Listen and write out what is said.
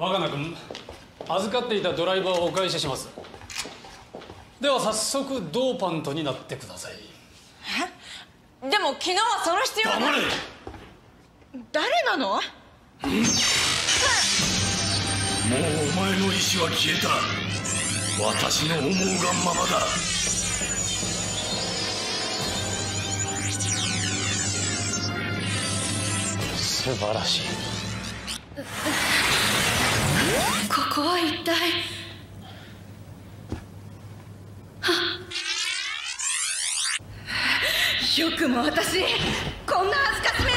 若菜君預かっていたドライバーをお返しします。では早速ドーパントになってください。え？でも昨日はその必要黙れ。誰なの？もうお前の意志は消えた。私の思うがままだ。素晴らしいよくも私こんな恥ずかしめ